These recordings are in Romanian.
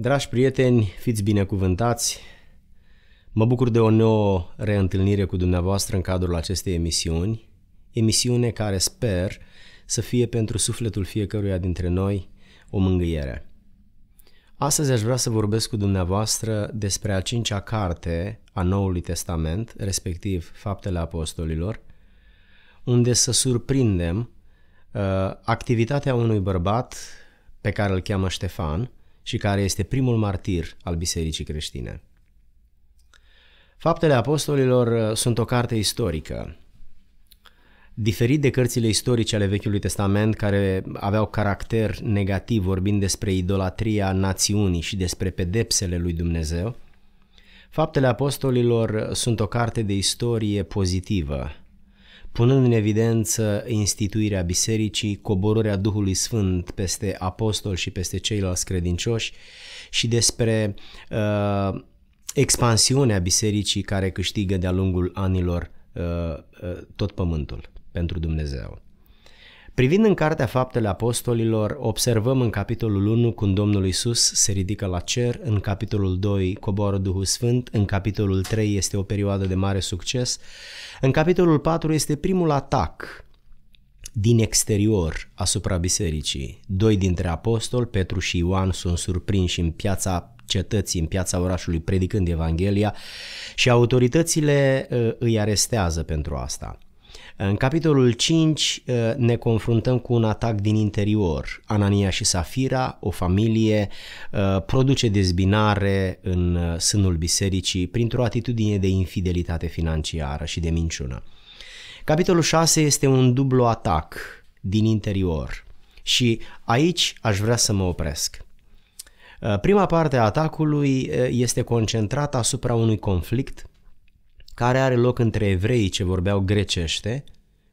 Dragi prieteni, fiți binecuvântați! Mă bucur de o nouă reîntâlnire cu dumneavoastră în cadrul acestei emisiuni, emisiune care sper să fie pentru sufletul fiecăruia dintre noi o mângâiere. Astăzi aș vrea să vorbesc cu dumneavoastră despre a cincea carte a Noului Testament, respectiv Faptele Apostolilor, unde să surprindem uh, activitatea unui bărbat pe care îl cheamă Ștefan și care este primul martir al Bisericii creștine. Faptele Apostolilor uh, sunt o carte istorică, diferit de cărțile istorice ale Vechiului Testament care aveau caracter negativ vorbind despre idolatria națiunii și despre pedepsele lui Dumnezeu, Faptele Apostolilor sunt o carte de istorie pozitivă, punând în evidență instituirea bisericii, coborârea Duhului Sfânt peste apostoli și peste ceilalți credincioși și despre uh, expansiunea bisericii care câștigă de-a lungul anilor uh, uh, tot pământul pentru Dumnezeu. Privind în Cartea Faptele Apostolilor, observăm în capitolul 1 cum Domnul Isus se ridică la cer, în capitolul 2 coboară Duhul Sfânt, în capitolul 3 este o perioadă de mare succes, în capitolul 4 este primul atac din exterior asupra bisericii. Doi dintre apostoli, Petru și Ioan, sunt surprinși în piața cetății, în piața orașului, predicând Evanghelia și autoritățile uh, îi arestează pentru asta. În capitolul 5 uh, ne confruntăm cu un atac din interior. Anania și Safira, o familie, uh, produce dezbinare în uh, sânul bisericii printr-o atitudine de infidelitate financiară și de minciună. Capitolul 6 este un dublu atac din interior și aici aș vrea să mă opresc. Prima parte a atacului este concentrată asupra unui conflict care are loc între evrei ce vorbeau grecește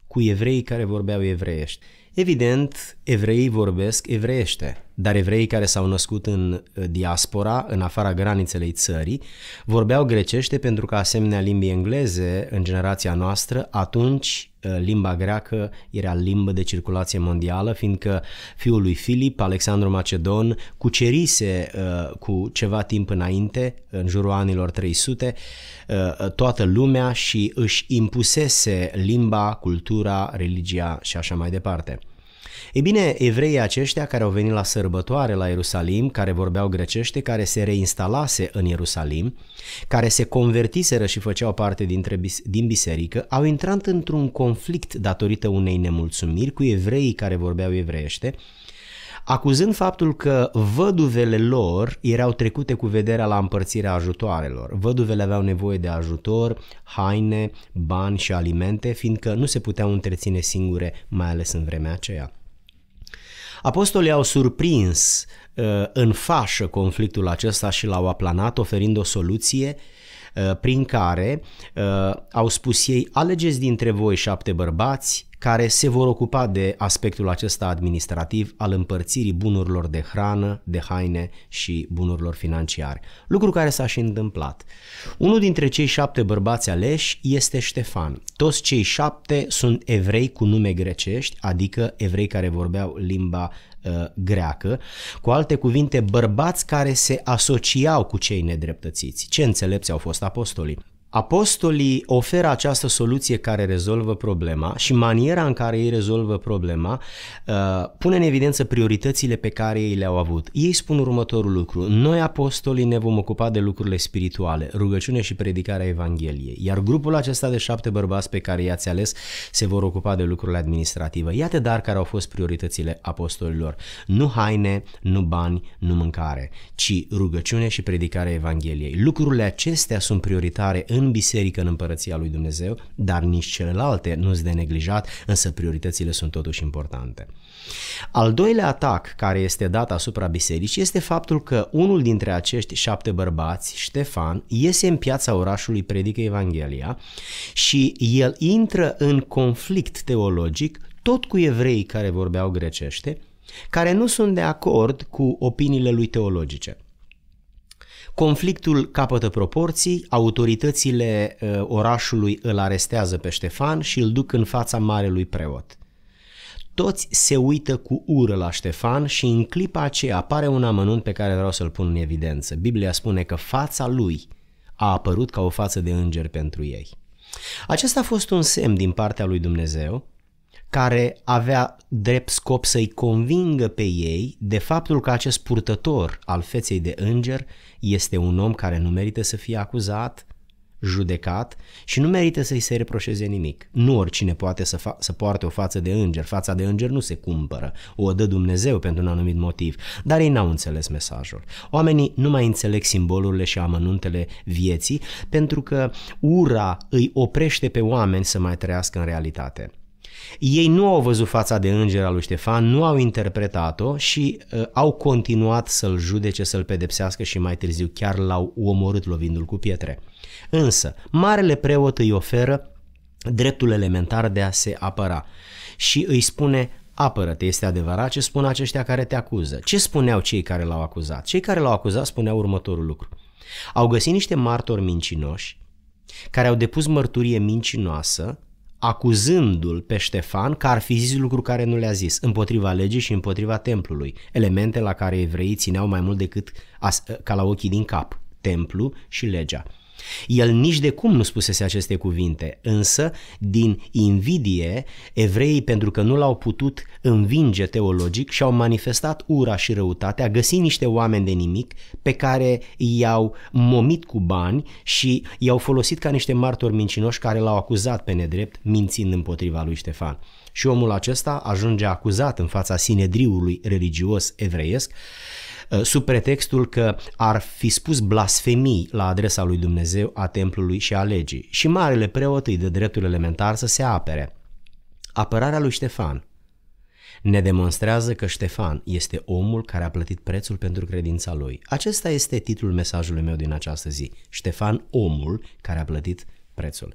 cu evreii care vorbeau evreiești. Evident, evreii vorbesc evreiește, dar evreii care s-au născut în uh, diaspora, în afara granițelei țării, vorbeau grecește pentru că asemenea limbii engleze în generația noastră, atunci uh, limba greacă era limbă de circulație mondială, fiindcă fiul lui Filip, Alexandru Macedon, cucerise uh, cu ceva timp înainte, în jurul anilor 300, toată lumea și își impusese limba, cultura, religia și așa mai departe. Ei bine, evreii aceștia care au venit la sărbătoare la Ierusalim, care vorbeau grecește, care se reinstalase în Ierusalim, care se convertiseră și făceau parte dintre, din biserică, au intrat într-un conflict datorită unei nemulțumiri cu evreii care vorbeau evreiește, acuzând faptul că văduvele lor erau trecute cu vederea la împărțirea ajutoarelor. Văduvele aveau nevoie de ajutor, haine, bani și alimente, fiindcă nu se puteau întreține singure, mai ales în vremea aceea. Apostolii au surprins uh, în fașă conflictul acesta și l-au aplanat oferind o soluție uh, prin care uh, au spus ei alegeți dintre voi șapte bărbați care se vor ocupa de aspectul acesta administrativ al împărțirii bunurilor de hrană, de haine și bunurilor financiare. Lucru care s-a și întâmplat. Unul dintre cei șapte bărbați aleși este Ștefan. Toți cei șapte sunt evrei cu nume grecești, adică evrei care vorbeau limba uh, greacă, cu alte cuvinte bărbați care se asociau cu cei nedreptățiți. Ce înțelepți au fost apostolii? Apostolii oferă această soluție care rezolvă problema și maniera în care ei rezolvă problema uh, pune în evidență prioritățile pe care ei le-au avut. Ei spun următorul lucru, noi apostolii ne vom ocupa de lucrurile spirituale, rugăciune și predicarea Evangheliei, iar grupul acesta de șapte bărbați pe care i-ați ales se vor ocupa de lucrurile administrative. Iată dar care au fost prioritățile apostolilor. Nu haine, nu bani, nu mâncare, ci rugăciune și predicarea Evangheliei. Lucrurile acestea sunt prioritare în în biserică în împărăția lui Dumnezeu, dar nici celelalte nu sunt de neglijat, însă prioritățile sunt totuși importante. Al doilea atac care este dat asupra bisericii este faptul că unul dintre acești șapte bărbați, Ștefan, iese în piața orașului, predică Evanghelia și el intră în conflict teologic tot cu evrei care vorbeau grecește, care nu sunt de acord cu opiniile lui teologice. Conflictul capătă proporții, autoritățile uh, orașului îl arestează pe Ștefan și îl duc în fața marelui preot. toți se uită cu ură la Ștefan și în clipa aceea apare un amănunt pe care vreau să-l pun în evidență. Biblia spune că fața lui a apărut ca o față de înger pentru ei. Acesta a fost un semn din partea lui Dumnezeu care avea drept scop să-i convingă pe ei de faptul că acest purtător al feței de înger este un om care nu merită să fie acuzat, judecat și nu merită să-i se reproșeze nimic. Nu oricine poate să, fa- să poarte o față de înger. Fața de înger nu se cumpără, o dă Dumnezeu pentru un anumit motiv. Dar ei n-au înțeles mesajul. Oamenii nu mai înțeleg simbolurile și amănuntele vieții pentru că ura îi oprește pe oameni să mai trăiască în realitate. Ei nu au văzut fața de înger al lui Ștefan, nu au interpretat-o și uh, au continuat să-l judece, să-l pedepsească și mai târziu chiar l-au omorât lovindu-l cu pietre. Însă, marele preot îi oferă dreptul elementar de a se apăra și îi spune apără-te, este adevărat ce spun aceștia care te acuză. Ce spuneau cei care l-au acuzat? Cei care l-au acuzat spuneau următorul lucru. Au găsit niște martori mincinoși care au depus mărturie mincinoasă acuzându-l pe Ștefan că ar fi zis lucruri care nu le-a zis, împotriva legii și împotriva templului, elemente la care evreii țineau mai mult decât ca la ochii din cap, templu și legea. El nici de cum nu spusese aceste cuvinte, însă, din invidie, evreii, pentru că nu l-au putut învinge teologic, și-au manifestat ura și răutatea, găsit niște oameni de nimic pe care i-au momit cu bani și i-au folosit ca niște martori mincinoși care l-au acuzat pe nedrept, mințind împotriva lui Ștefan. Și omul acesta ajunge acuzat în fața sinedriului religios evreiesc Uh, sub pretextul că ar fi spus blasfemii la adresa lui Dumnezeu, a templului și a legii. Și marele preot îi de dreptul elementar să se apere. Apărarea lui Ștefan ne demonstrează că Ștefan este omul care a plătit prețul pentru credința lui. Acesta este titlul mesajului meu din această zi. Ștefan, omul care a plătit prețul.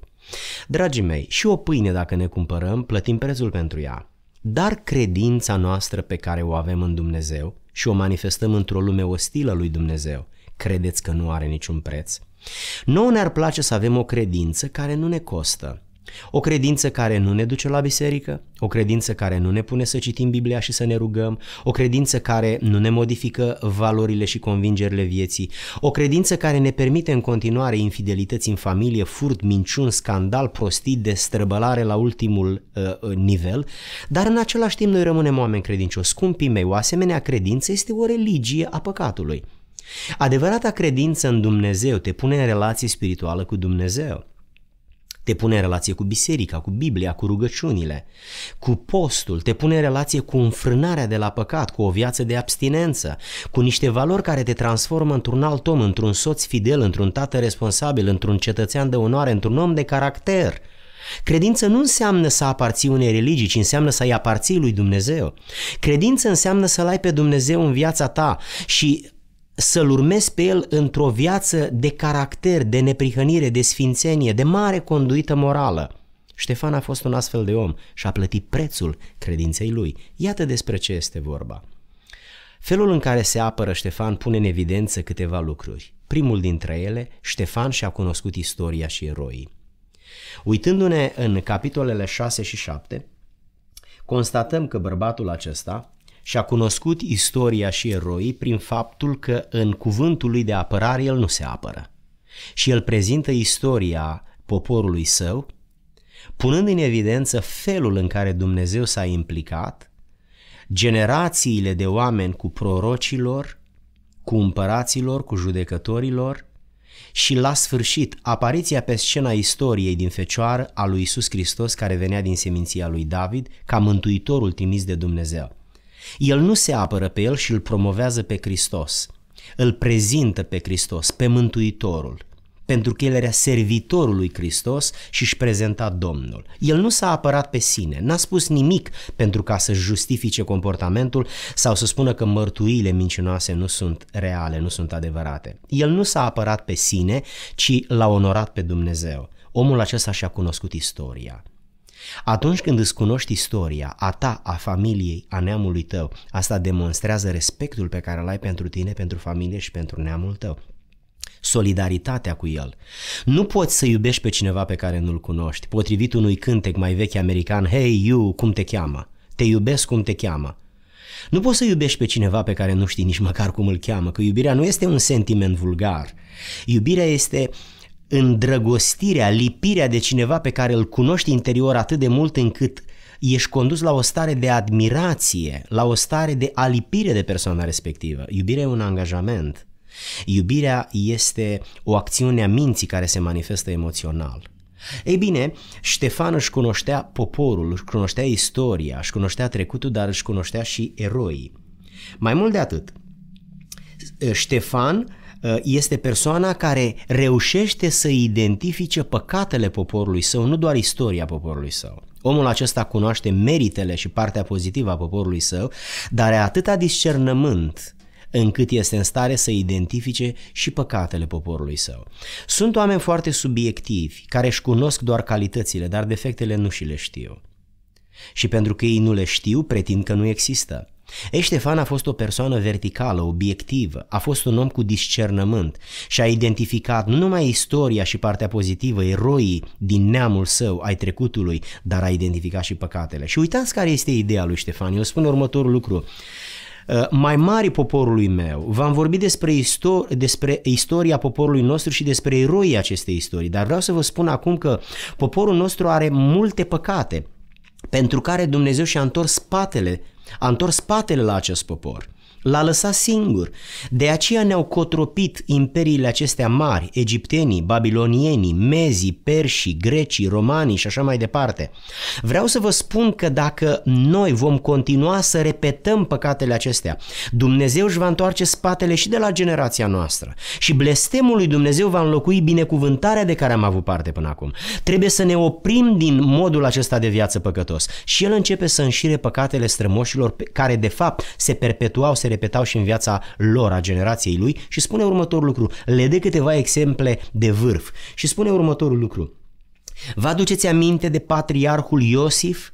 Dragii mei, și o pâine dacă ne cumpărăm, plătim prețul pentru ea. Dar credința noastră pe care o avem în Dumnezeu și o manifestăm într-o lume ostilă lui Dumnezeu, credeți că nu are niciun preț? Nouă ne-ar place să avem o credință care nu ne costă, o credință care nu ne duce la biserică, o credință care nu ne pune să citim Biblia și să ne rugăm, o credință care nu ne modifică valorile și convingerile vieții, o credință care ne permite în continuare infidelități în familie, furt, minciun, scandal, prostii, destrăbălare la ultimul uh, uh, nivel, dar în același timp noi rămânem oameni credincioși. Scumpii mei, o asemenea credință este o religie a păcatului. Adevărata credință în Dumnezeu te pune în relație spirituală cu Dumnezeu te pune în relație cu biserica, cu Biblia, cu rugăciunile, cu postul, te pune în relație cu înfrânarea de la păcat, cu o viață de abstinență, cu niște valori care te transformă într-un alt om, într-un soț fidel, într-un tată responsabil, într-un cetățean de onoare, într-un om de caracter. Credință nu înseamnă să aparții unei religii, ci înseamnă să-i aparții lui Dumnezeu. Credință înseamnă să-L ai pe Dumnezeu în viața ta și să-L urmezi pe El într-o viață de caracter, de neprihănire, de sfințenie, de mare conduită morală. Ștefan a fost un astfel de om și a plătit prețul credinței lui. Iată despre ce este vorba. Felul în care se apără Ștefan pune în evidență câteva lucruri. Primul dintre ele, Ștefan și-a cunoscut istoria și eroii. Uitându-ne în capitolele 6 și 7, constatăm că bărbatul acesta și a cunoscut istoria și eroii prin faptul că în cuvântul lui de apărare el nu se apără. Și el prezintă istoria poporului său, punând în evidență felul în care Dumnezeu s-a implicat, generațiile de oameni cu prorocilor, cu împăraților, cu judecătorilor și la sfârșit apariția pe scena istoriei din Fecioară a lui Isus Hristos care venea din seminția lui David ca mântuitorul trimis de Dumnezeu. El nu se apără pe el și îl promovează pe Hristos. Îl prezintă pe Hristos, pe Mântuitorul, pentru că el era servitorul lui Hristos și își prezenta Domnul. El nu s-a apărat pe sine, n-a spus nimic pentru ca să justifice comportamentul sau să spună că mărtuiile mincinoase nu sunt reale, nu sunt adevărate. El nu s-a apărat pe sine, ci l-a onorat pe Dumnezeu. Omul acesta și-a cunoscut istoria. Atunci când îți cunoști istoria, a ta, a familiei, a neamului tău, asta demonstrează respectul pe care îl ai pentru tine, pentru familie și pentru neamul tău solidaritatea cu el. Nu poți să iubești pe cineva pe care nu-l cunoști. Potrivit unui cântec mai vechi american, Hey you, cum te cheamă? Te te iubesc cum te cheamă. Nu poți să iubești pe cineva pe care nu știi nici măcar cum îl cheamă, că iubirea nu este un sentiment vulgar. Iubirea este îndrăgostirea, lipirea de cineva pe care îl cunoști interior atât de mult încât ești condus la o stare de admirație, la o stare de alipire de persoana respectivă. Iubirea e un angajament. Iubirea este o acțiune a minții care se manifestă emoțional. Ei bine, Ștefan își cunoștea poporul, își cunoștea istoria, își cunoștea trecutul, dar își cunoștea și eroii. Mai mult de atât, Ștefan uh, este persoana care reușește să identifice păcatele poporului său, nu doar istoria poporului său. Omul acesta cunoaște meritele și partea pozitivă a poporului său, dar are atâta discernământ încât este în stare să identifice și păcatele poporului său. Sunt oameni foarte subiectivi, care își cunosc doar calitățile, dar defectele nu și le știu. Și pentru că ei nu le știu, pretind că nu există. Ei, Ștefan a fost o persoană verticală, obiectivă, a fost un om cu discernământ și a identificat nu numai istoria și partea pozitivă, eroii din neamul său, ai trecutului, dar a identificat și păcatele. Și uitați care este ideea lui Ștefan. Eu spun următorul lucru. Uh, mai mari poporului meu. V-am vorbit despre, istor- despre istoria poporului nostru și despre eroii acestei istorii, dar vreau să vă spun acum că poporul nostru are multe păcate pentru care Dumnezeu și-a întors spatele, a întors spatele la acest popor l-a lăsat singur. De aceea ne-au cotropit imperiile acestea mari, egiptenii, babilonienii, mezii, perșii, grecii, romanii și așa mai departe. Vreau să vă spun că dacă noi vom continua să repetăm păcatele acestea, Dumnezeu își va întoarce spatele și de la generația noastră și blestemul lui Dumnezeu va înlocui binecuvântarea de care am avut parte până acum. Trebuie să ne oprim din modul acesta de viață păcătos și el începe să înșire păcatele strămoșilor care de fapt se perpetuau, se repetau și în viața lor, a generației lui și spune următorul lucru, le dă câteva exemple de vârf și spune următorul lucru. Vă aduceți aminte de patriarhul Iosif,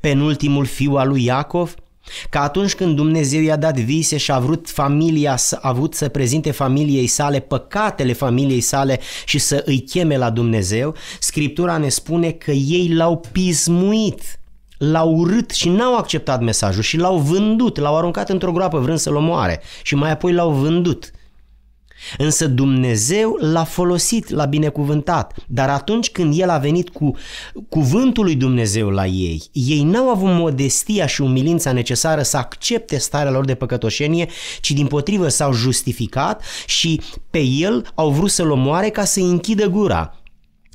penultimul fiu al lui Iacov? Că atunci când Dumnezeu i-a dat vise și a vrut familia, a vrut să prezinte familiei sale păcatele familiei sale și să îi cheme la Dumnezeu, Scriptura ne spune că ei l-au pismuit l-au urât și n-au acceptat mesajul și l-au vândut, l-au aruncat într-o groapă vrând să-l omoare și mai apoi l-au vândut. Însă Dumnezeu l-a folosit, l-a binecuvântat, dar atunci când El a venit cu cuvântul lui Dumnezeu la ei, ei n-au avut modestia și umilința necesară să accepte starea lor de păcătoșenie, ci din potrivă s-au justificat și pe El au vrut să-l omoare ca să-i închidă gura.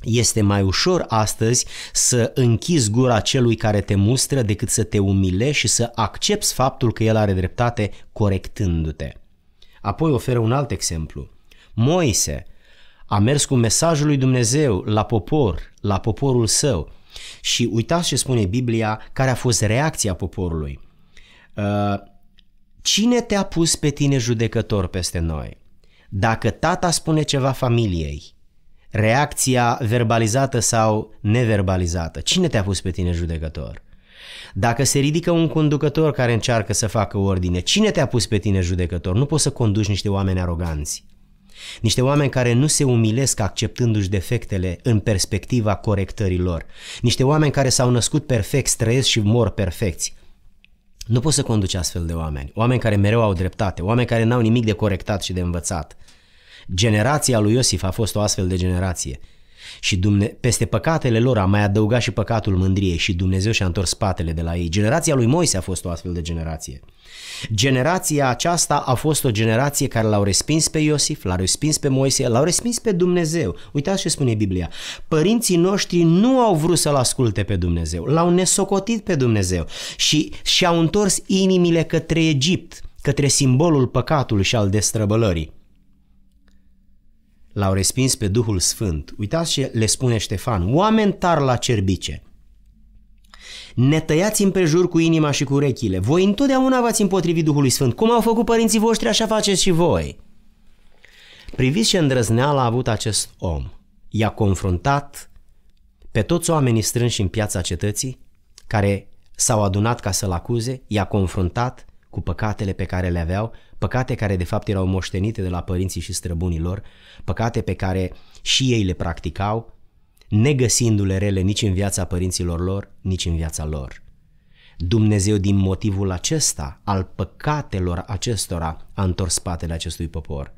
Este mai ușor astăzi să închizi gura celui care te mustră decât să te umile și să accepti faptul că el are dreptate corectându-te. Apoi oferă un alt exemplu. Moise a mers cu mesajul lui Dumnezeu la popor, la poporul său. Și uitați ce spune Biblia, care a fost reacția poporului. Uh, cine te-a pus pe tine judecător peste noi? Dacă tata spune ceva familiei, reacția verbalizată sau neverbalizată. Cine te-a pus pe tine judecător? Dacă se ridică un conducător care încearcă să facă ordine, cine te-a pus pe tine judecător? Nu poți să conduci niște oameni aroganți. Niște oameni care nu se umilesc acceptându-și defectele în perspectiva corectării lor. Niște oameni care s-au născut perfecți, trăiesc și mor perfecți. Nu poți să conduci astfel de oameni. Oameni care mereu au dreptate, oameni care n-au nimic de corectat și de învățat. Generația lui Iosif a fost o astfel de generație. Și Dumne- peste păcatele lor a mai adăugat și păcatul mândriei și Dumnezeu și-a întors spatele de la ei. Generația lui Moise a fost o astfel de generație. Generația aceasta a fost o generație care l-au respins pe Iosif, l-au respins pe Moise, l-au respins pe Dumnezeu. Uitați ce spune Biblia. Părinții noștri nu au vrut să-L asculte pe Dumnezeu, l-au nesocotit pe Dumnezeu și și-au întors inimile către Egipt, către simbolul păcatului și al destrăbălării l-au respins pe Duhul Sfânt. Uitați ce le spune Ștefan, oameni tar la cerbice, ne tăiați împrejur cu inima și cu urechile. Voi întotdeauna v-ați împotrivit Duhului Sfânt. Cum au făcut părinții voștri, așa faceți și voi. Priviți ce îndrăzneală a avut acest om. I-a confruntat pe toți oamenii strânși în piața cetății, care s-au adunat ca să-l acuze, i-a confruntat cu păcatele pe care le aveau, păcate care de fapt erau moștenite de la părinții și străbunii lor, păcate pe care și ei le practicau, negăsindu-le rele nici în viața părinților lor, nici în viața lor. Dumnezeu din motivul acesta, al păcatelor acestora, a întors spatele acestui popor.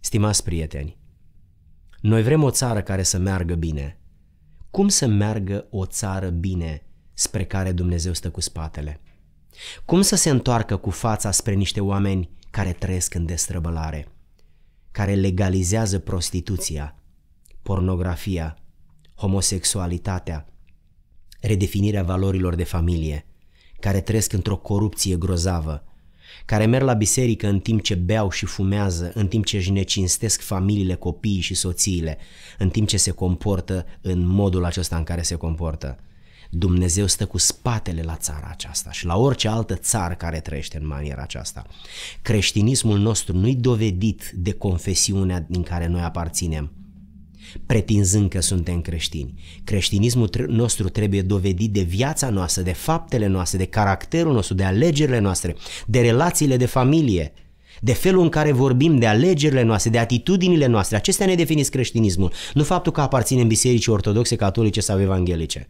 Stimați prieteni, noi vrem o țară care să meargă bine. Cum să meargă o țară bine spre care Dumnezeu stă cu spatele? Cum să se întoarcă cu fața spre niște oameni care trăiesc în destrăbălare, care legalizează prostituția, pornografia, homosexualitatea, redefinirea valorilor de familie, care trăiesc într-o corupție grozavă, care merg la biserică în timp ce beau și fumează, în timp ce își necinstesc familiile, copiii și soțiile, în timp ce se comportă în modul acesta în care se comportă. Dumnezeu stă cu spatele la țara aceasta și la orice altă țară care trăiește în maniera aceasta. Creștinismul nostru nu-i dovedit de confesiunea din care noi aparținem, pretinzând că suntem creștini. Creștinismul nostru trebuie dovedit de viața noastră, de faptele noastre, de caracterul nostru, de alegerile noastre, de relațiile de familie, de felul în care vorbim, de alegerile noastre, de atitudinile noastre. Acestea ne definis creștinismul, nu faptul că aparținem bisericii ortodoxe, catolice sau evanghelice.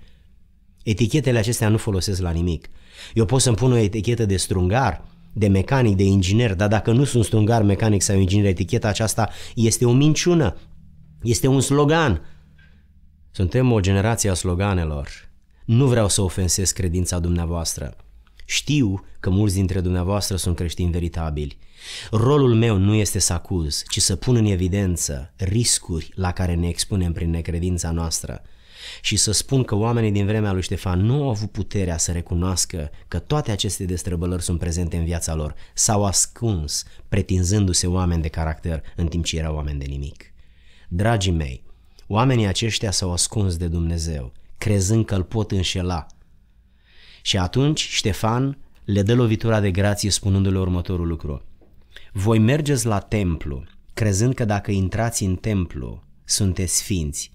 Etichetele acestea nu folosesc la nimic. Eu pot să-mi pun o etichetă de strungar, de mecanic, de inginer, dar dacă nu sunt strungar, mecanic sau inginer, eticheta aceasta este o minciună, este un slogan. Suntem o generație a sloganelor. Nu vreau să ofensez credința dumneavoastră. Știu că mulți dintre dumneavoastră sunt creștini veritabili. Rolul meu nu este să acuz, ci să pun în evidență riscuri la care ne expunem prin necredința noastră și să spun că oamenii din vremea lui Ștefan nu au avut puterea să recunoască că toate aceste destrăbălări sunt prezente în viața lor, s-au ascuns pretinzându-se oameni de caracter în timp ce erau oameni de nimic. Dragii mei, oamenii aceștia s-au ascuns de Dumnezeu, crezând că îl pot înșela. Și atunci Ștefan le dă lovitura de grație spunându-le următorul lucru. Voi mergeți la templu, crezând că dacă intrați în templu, sunteți sfinți,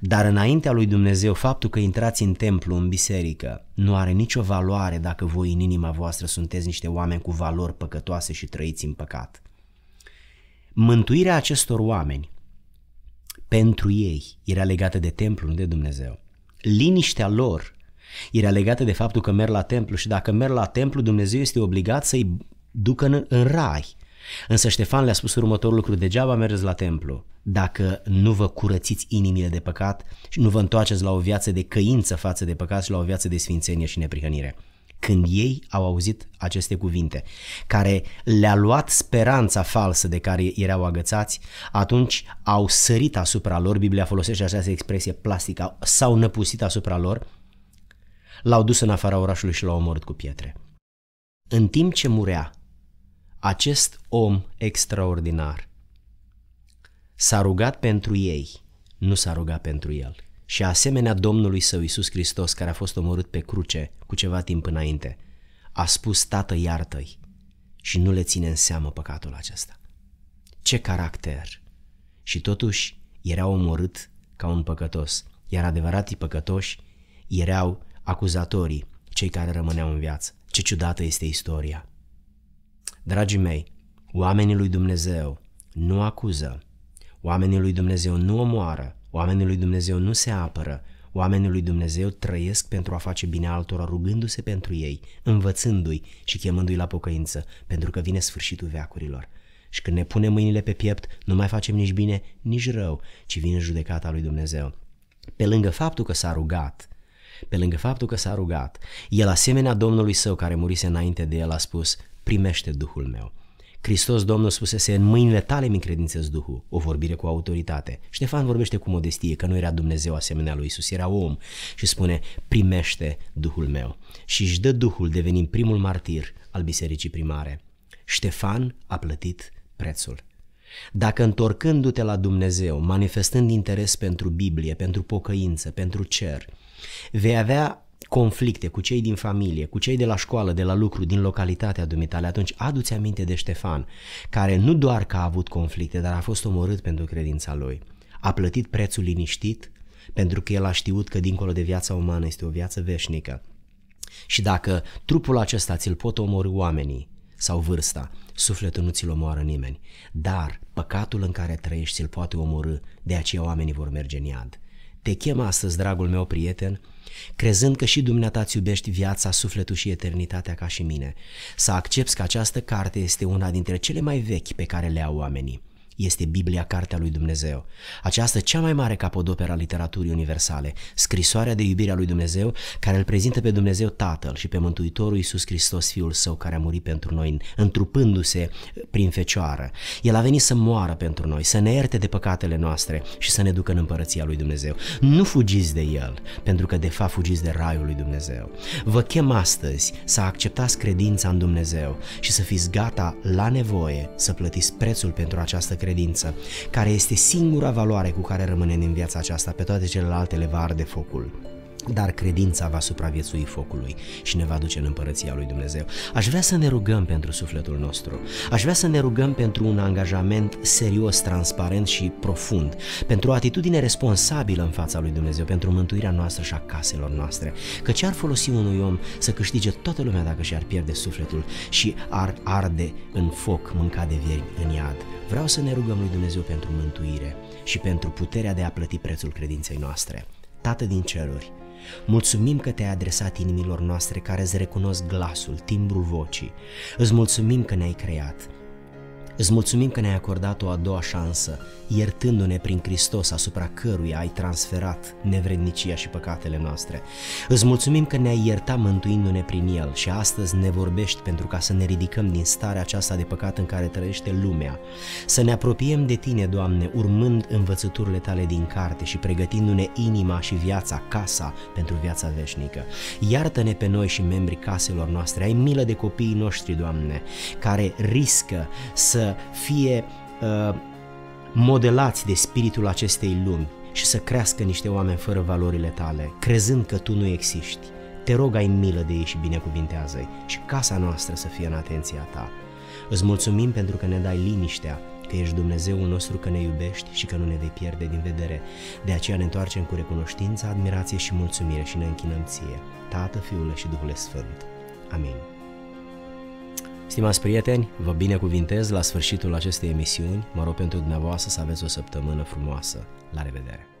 dar înaintea lui Dumnezeu, faptul că intrați în templu, în biserică, nu are nicio valoare dacă voi în inima voastră sunteți niște oameni cu valori păcătoase și trăiți în păcat. Mântuirea acestor oameni pentru ei era legată de templu, nu de Dumnezeu. Liniștea lor era legată de faptul că merg la templu și dacă merg la templu, Dumnezeu este obligat să-i ducă în, în rai. Însă Ștefan le-a spus următorul lucru, degeaba mergeți la templu dacă nu vă curățiți inimile de păcat și nu vă întoarceți la o viață de căință față de păcat și la o viață de sfințenie și neprihănire când ei au auzit aceste cuvinte, care le-a luat speranța falsă de care erau agățați, atunci au sărit asupra lor, Biblia folosește această expresie plastică, s-au năpustit asupra lor, l-au dus în afara orașului și l-au omorât cu pietre. În timp ce murea, acest om extraordinar s-a rugat pentru ei, nu s-a rugat pentru el și asemenea Domnului Său Iisus Hristos, care a fost omorât pe cruce cu ceva timp înainte, a spus, Tată, iartă-i și nu le ține în seamă păcatul acesta. Ce caracter! Și totuși era omorât ca un păcătos, iar adevăratii păcătoși erau acuzatorii, cei care rămâneau în viață. Ce ciudată este istoria! Dragii mei, oamenii lui Dumnezeu nu acuză, oamenii lui Dumnezeu nu omoară, Oamenii lui Dumnezeu nu se apără, oamenii lui Dumnezeu trăiesc pentru a face bine altora, rugându-se pentru ei, învățându-i și chemându-i la pocăință, pentru că vine sfârșitul veacurilor. Și când ne punem mâinile pe piept, nu mai facem nici bine, nici rău, ci vine judecata lui Dumnezeu. Pe lângă faptul că s-a rugat, pe lângă faptul că s-a rugat, el asemenea Domnului său care murise înainte de el a spus, primește Duhul meu. Hristos Domnul spusese, în mâinile tale mi credințez Duhul, o vorbire cu autoritate. Ștefan vorbește cu modestie, că nu era Dumnezeu asemenea lui Isus, era om și spune, primește Duhul meu. Și își dă Duhul devenind primul martir al bisericii primare. Ștefan a plătit prețul. Dacă întorcându-te la Dumnezeu, manifestând interes pentru Biblie, pentru pocăință, pentru cer, vei avea conflicte cu cei din familie, cu cei de la școală, de la lucru, din localitatea dumitale, atunci adu-ți aminte de Ștefan, care nu doar că a avut conflicte, dar a fost omorât pentru credința lui. A plătit prețul liniștit, pentru că el a știut că dincolo de viața umană este o viață veșnică. Și dacă trupul acesta ți-l pot omorâ oamenii sau vârsta, sufletul nu ți-l omoară nimeni, dar păcatul în care trăiești ți-l poate omorâ, de aceea oamenii vor merge în iad. Te chem astăzi, dragul meu prieten, crezând că și dumneata îți iubești viața, sufletul și eternitatea ca și mine, să accepti că această carte este una dintre cele mai vechi pe care le au oamenii este Biblia, Cartea lui Dumnezeu. Această cea mai mare capodoperă a literaturii universale, scrisoarea de iubire a lui Dumnezeu, care îl prezintă pe Dumnezeu Tatăl și pe Mântuitorul Iisus Hristos, Fiul Său, care a murit pentru noi, întrupându-se prin fecioară. El a venit să moară pentru noi, să ne ierte de păcatele noastre și să ne ducă în împărăția lui Dumnezeu. Nu fugiți de El, pentru că de fapt fugiți de raiul lui Dumnezeu. Vă chem astăzi să acceptați credința în Dumnezeu și să fiți gata la nevoie să plătiți prețul pentru această credință, care este singura valoare cu care rămânem în viața aceasta, pe toate celelalte le va arde focul dar credința va supraviețui focului și ne va duce în împărăția lui Dumnezeu. Aș vrea să ne rugăm pentru sufletul nostru. Aș vrea să ne rugăm pentru un angajament serios, transparent și profund, pentru o atitudine responsabilă în fața lui Dumnezeu, pentru mântuirea noastră și a caselor noastre. Că ce ar folosi unui om să câștige toată lumea dacă și-ar pierde sufletul și ar arde în foc, mânca de vieri în iad? Vreau să ne rugăm lui Dumnezeu pentru mântuire și pentru puterea de a plăti prețul credinței noastre. Tată din ceruri, Mulțumim că te-ai adresat inimilor noastre care îți recunosc glasul, timbrul vocii. Îți mulțumim că ne-ai creat. Îți mulțumim că ne-ai acordat o a doua șansă, iertându-ne prin Hristos asupra căruia ai transferat nevrednicia și păcatele noastre. Îți mulțumim că ne-ai iertat mântuindu-ne prin El și astăzi ne vorbești pentru ca să ne ridicăm din starea aceasta de păcat în care trăiește lumea. Să ne apropiem de Tine, Doamne, urmând învățăturile Tale din carte și pregătindu-ne inima și viața, casa pentru viața veșnică. Iartă-ne pe noi și membrii caselor noastre, ai milă de copiii noștri, Doamne, care riscă să fie uh, modelați de spiritul acestei lumi și să crească niște oameni fără valorile tale, crezând că tu nu existi. Te rog, ai milă de ei și binecuvintează-i și casa noastră să fie în atenția ta. Îți mulțumim pentru că ne dai liniștea, că ești Dumnezeul nostru, că ne iubești și că nu ne vei pierde din vedere. De aceea ne întoarcem cu recunoștință, admirație și mulțumire și ne închinăm ție, Tată, Fiul și Duhul Sfânt. Amin. Stimați prieteni, vă binecuvintez la sfârșitul acestei emisiuni. Mă rog pentru dumneavoastră să aveți o săptămână frumoasă. La revedere!